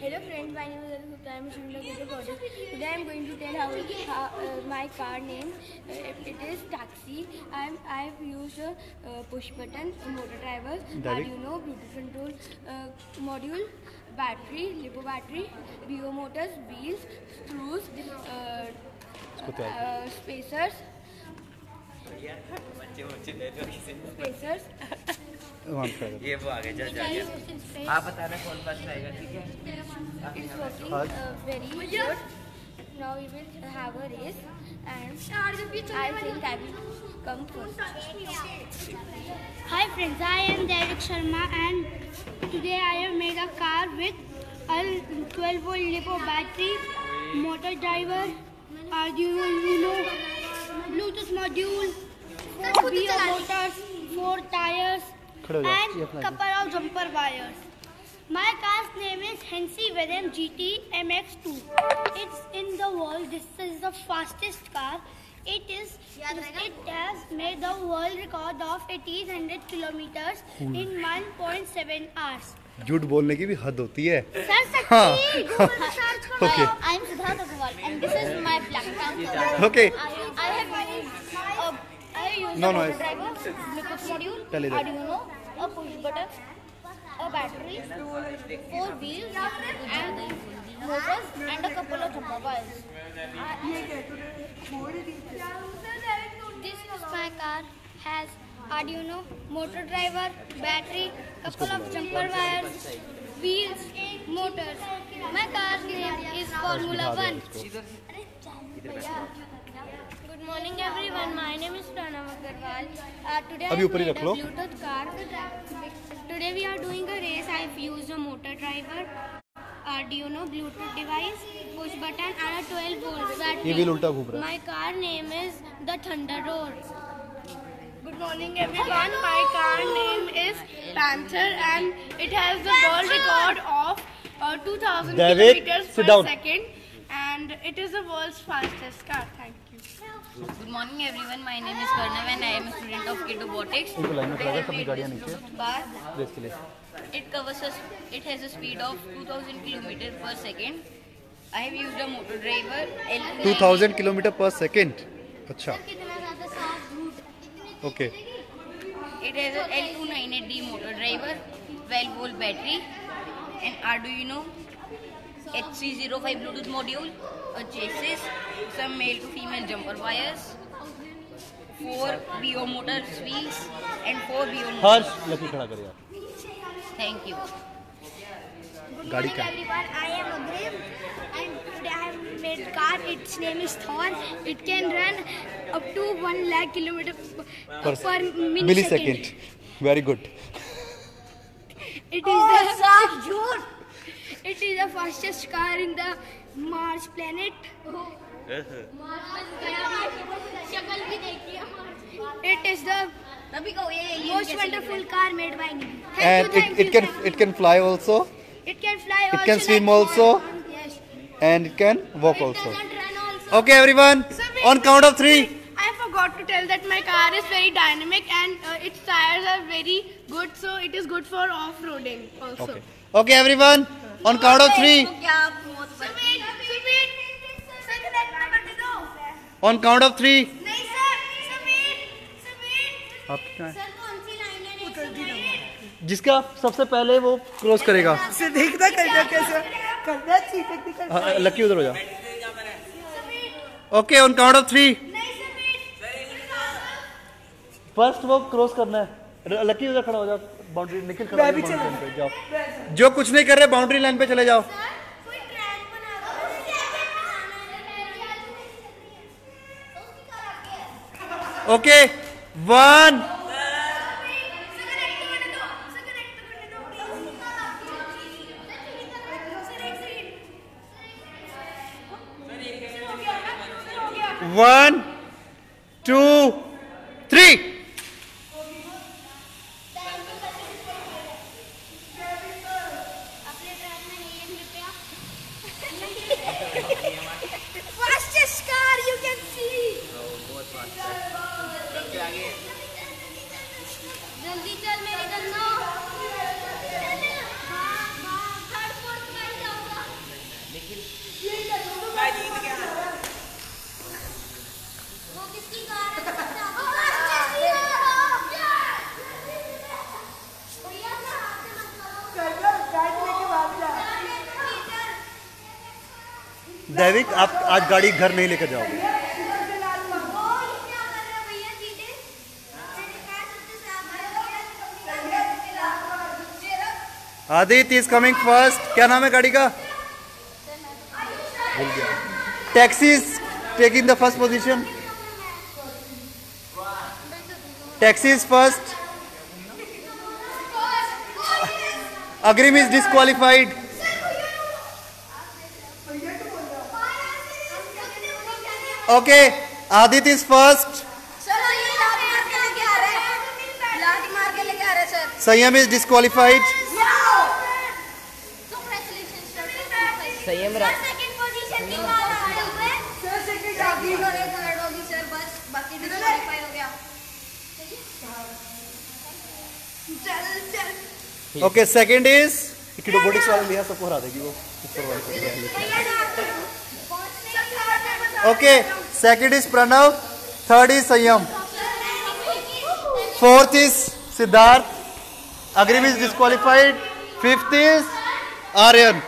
Hello friends, my name is Arun Gupta. I am Gupta College. Today I am going to tell how, how uh, my car name. Uh, it is taxi. I am I have used a uh, push button, motor driver, Daddy? Arduino, Bluetooth control uh, module, battery, lipo battery, BO motors, wheels, screws, uh, uh, spacers, spacers. ये वो आगे जा जा Space. आप बताना कौन पास आएगा ठीक है uh. Now we will have a race and I think I will come first. Hi friends, I am Derek Sharma and today I have made a car with a 12 volt LiPo battery, motor driver, Arduino Uno, Bluetooth module, four BO motors, four tires खड़े हो जाओ, and couple of jumper wires. My car's name is Hensi Venom GT MX2. It's in the world. This is the fastest car. It is. It has made the world record of 1800 kilometers in 1.7 hours. झूठ बोलने की भी हद होती है Sir, हाँ. Sakshi, Google search करो. Okay. I'm Siddharth Agarwal and this is uh, used No noise. driver, Bluetooth module, Tell it. Arduino, a push button, a battery, four wheels, and motors, and a couple of jumper wires. This is my car has Arduino, motor driver, battery, couple of jumper wires, wheels, motors. My car's name is Formula One. Good morning everyone. My name is Pranav Uh, today अभी ऊपर ही रख लो। Bluetooth car. Today we are doing a race. I've used a motor driver, Arduino Bluetooth device, push button and a 12 volt battery. ये wheel उल्टा घूम रहा है। My car name is the Thunder Roar. Good morning everyone. My car name is Panther and it has the world record of uh, 2000 David, kilometers per down. second and it is the world's fastest car. Thank you. Good morning everyone. My name is Karnav and I am a student of Kidobotics. इनको line में अपनी made गाड़ियाँ नीचे. Race के लिए It covers a, it has a speed of 2000 km per second. I have used a motor driver L290. 2000 kilometre पर second अच्छा okay It has a L298D motor driver, 12 volt battery, an Arduino H305 Bluetooth module, a chassis, some male to female jumper wires, four BO motors wheels, and four BO motors. Harsh Lucky खड़ा कर यार Thank you. Good गाड़ी morning का everyone. I am Agrim and today I have made car. Its name is Thor. It can run up to one lakh kilometer per, per millisecond. Second very It is oh, the It is the fastest car in the Mars planet. It is the most wonderful car made by me. and you, it, it can it can fly also. It can fly. It can swim also. Yes. And it can walk it also. also. Okay, everyone. On count of three. Forgot to tell that my car is very dynamic and uh, its tires are very good, so it is good for off-roading also. Okay okay everyone on count of 3 on count of 3 आप क्या है जिसका सबसे पहले वो cross करेगा से देखना करना कैसे चाहिए टेक्निकल हाँ, लकी उधर हो जा okay on count of three first वो क्रॉस करना है। लकी उधर खड़ा हो जाओ बाउंड्री निकल खड़ा हो जाओ। जो कुछ नहीं कर रहे बाउंड्री लाइन पे चले जाओ। ओके वन वन टू जल्दी चल मेरे गन्नो। दैविक आप आज गाड़ी घर नहीं लेकर जाओगे। आदित्य इज़ कमिंग फ़र्स्ट क्या नाम है गाड़ी का? Taxi is taking the first position taxi is first Agrim is disqualified okay Aditya is first Sanyam is disqualified Sanyam रा- ओके सेकंड इज़ कि रोबोटिक्स वाला लिया सबको हरा देगी वो। ऊपर वाले को okay second is Pranav third is Sanyam. Fourth is Siddharth Agrim is disqualified fifth is Aryan.